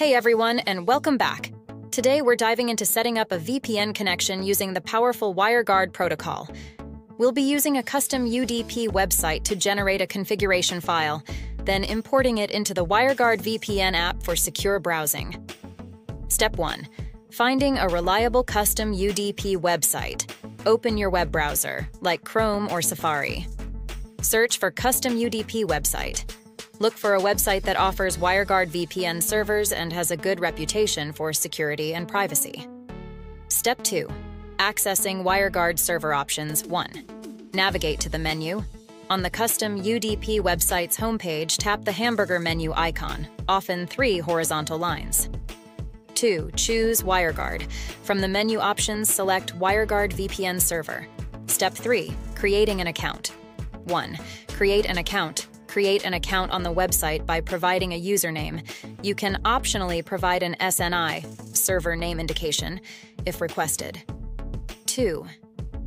Hey everyone, and welcome back. Today we're diving into setting up a VPN connection using the powerful WireGuard protocol. We'll be using a custom UDP website to generate a configuration file, then importing it into the WireGuard VPN app for secure browsing. Step 1. Finding a reliable custom UDP website. Open your web browser, like Chrome or Safari. Search for Custom UDP website. Look for a website that offers WireGuard VPN servers and has a good reputation for security and privacy. Step 2. Accessing WireGuard server options 1. Navigate to the menu. On the custom UDP website's homepage, tap the hamburger menu icon, often three horizontal lines. 2. Choose WireGuard. From the menu options, select WireGuard VPN server. Step 3. Creating an account. 1. Create an account create an account on the website by providing a username. You can optionally provide an SNI, server name indication, if requested. 2.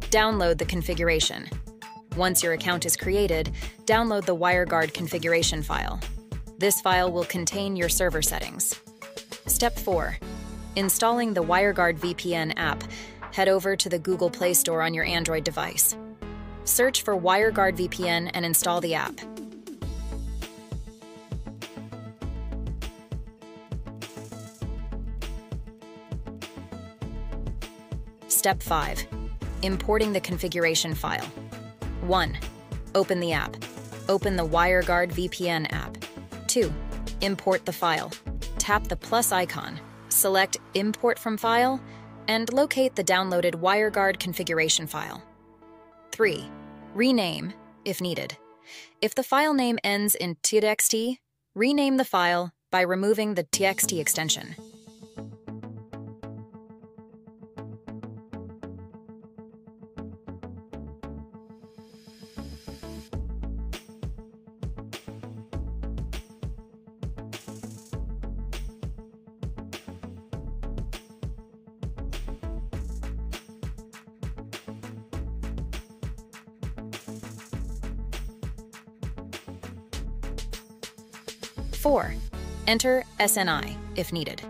Download the configuration. Once your account is created, download the WireGuard configuration file. This file will contain your server settings. Step 4. Installing the WireGuard VPN app. Head over to the Google Play Store on your Android device. Search for WireGuard VPN and install the app. Step 5. Importing the configuration file. 1. Open the app. Open the WireGuard VPN app. 2. Import the file. Tap the plus icon, select Import from File, and locate the downloaded WireGuard configuration file. 3. Rename, if needed. If the file name ends in txt, rename the file by removing the txt extension. 4. Enter SNI if needed.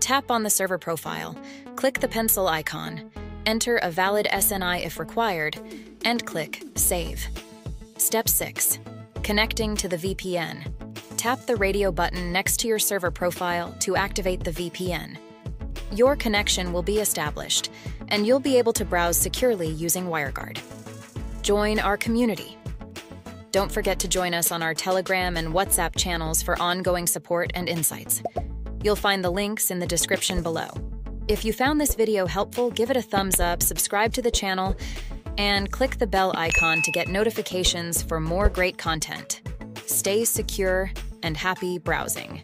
Tap on the server profile, click the pencil icon, enter a valid SNI if required, and click Save. Step 6. Connecting to the VPN. Tap the radio button next to your server profile to activate the VPN. Your connection will be established, and you'll be able to browse securely using WireGuard. Join our community don't forget to join us on our Telegram and WhatsApp channels for ongoing support and insights. You'll find the links in the description below. If you found this video helpful, give it a thumbs up, subscribe to the channel, and click the bell icon to get notifications for more great content. Stay secure and happy browsing.